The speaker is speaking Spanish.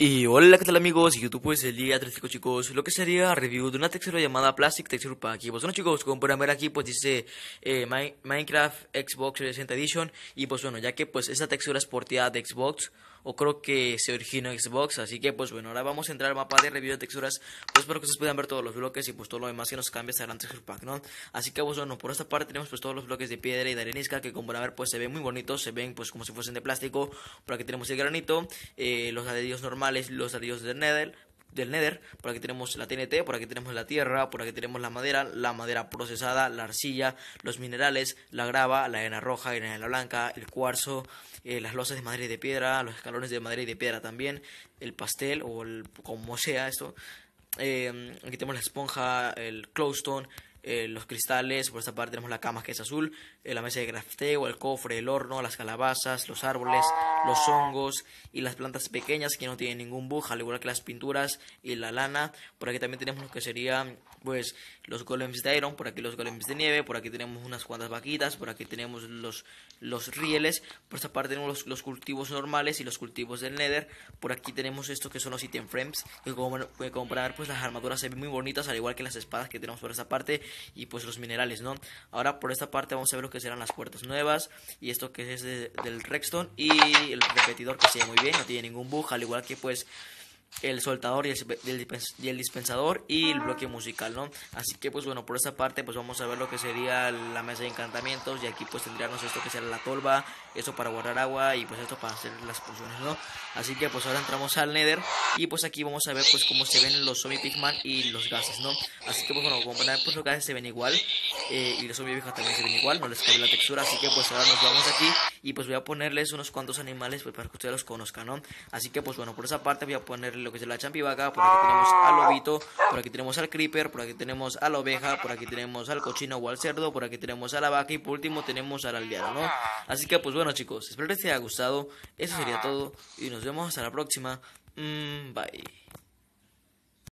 Y hola, ¿qué tal amigos? YouTube pues el día 35 chicos, lo que sería review de una textura llamada Plastic Texture Pack. Y pues bueno chicos, como pueden ver aquí pues dice eh, Minecraft Xbox Recent Edition. Y pues bueno, ya que pues esta textura es porteada de Xbox, o creo que se originó Xbox. Así que pues bueno, ahora vamos a entrar al mapa de review de texturas, pues para que ustedes puedan ver todos los bloques y pues todo lo demás que nos cambia será en Texture Pack, ¿no? Así que pues bueno, por esta parte tenemos pues todos los bloques de piedra y de arenisca que como pueden ver pues se ven muy bonitos, se ven pues como si fuesen de plástico. Por aquí tenemos el granito, eh, los ladrillos normales los ladrillos del Nether, del Nether, por aquí tenemos la TNT, por aquí tenemos la tierra, por aquí tenemos la madera, la madera procesada, la arcilla, los minerales, la grava, la arena roja, la arena blanca, el cuarzo, eh, las losas de madera y de piedra, los escalones de madera y de piedra también, el pastel o el como sea esto. Eh, aquí tenemos la esponja, el clowstone, eh, los cristales, por esta parte tenemos la cama que es azul, eh, la mesa de crafteo, el cofre, el horno, las calabazas, los árboles, los hongos y las plantas pequeñas que no tienen ningún bug, al igual que las pinturas y la lana. Por aquí también tenemos lo que serían pues los golems de iron, por aquí los golems de nieve, por aquí tenemos unas cuantas vaquitas, por aquí tenemos los, los rieles, por esta parte tenemos los, cultivos normales y los cultivos del nether, por aquí tenemos esto que son los item frames, que como, para ver pues las armaduras se ven muy bonitas, al igual que las espadas que tenemos por esta parte y pues los minerales, ¿no? Ahora por esta parte vamos a ver lo que serán las puertas nuevas y esto que es del redstone y el repetidor que se ve muy bien, no tiene ningún bug, al igual que pues el soltador y el, dispensador y el bloque musical, ¿no? Así que pues bueno, por esta parte pues vamos a ver lo que sería la mesa de encantamientos y aquí pues tendríamos esto que será la tolva, esto para guardar agua y pues esto para hacer las pociones, ¿no? Así que pues ahora entramos al Nether y pues aquí vamos a ver pues cómo se ven los zombie pigman y los gases, ¿no? Así que pues bueno, como ver pues los gases se ven igual eh, y los zombie pigman también se ven igual, no les cambia la textura, así que pues ahora nos vamos aquí y pues voy a ponerles unos cuantos animales pues para que ustedes los conozcan, ¿no? Así que pues bueno, por esa parte voy a ponerle lo que es la champivaca, por aquí tenemos al lobito, por aquí tenemos al creeper, por aquí tenemos a la oveja, por aquí tenemos al cochino o al cerdo, por aquí tenemos a la vaca y por último tenemos al aldeano, ¿no? Así que pues bueno chicos, espero que les haya gustado, eso sería todo y nos vemos hasta la próxima, mm, bye.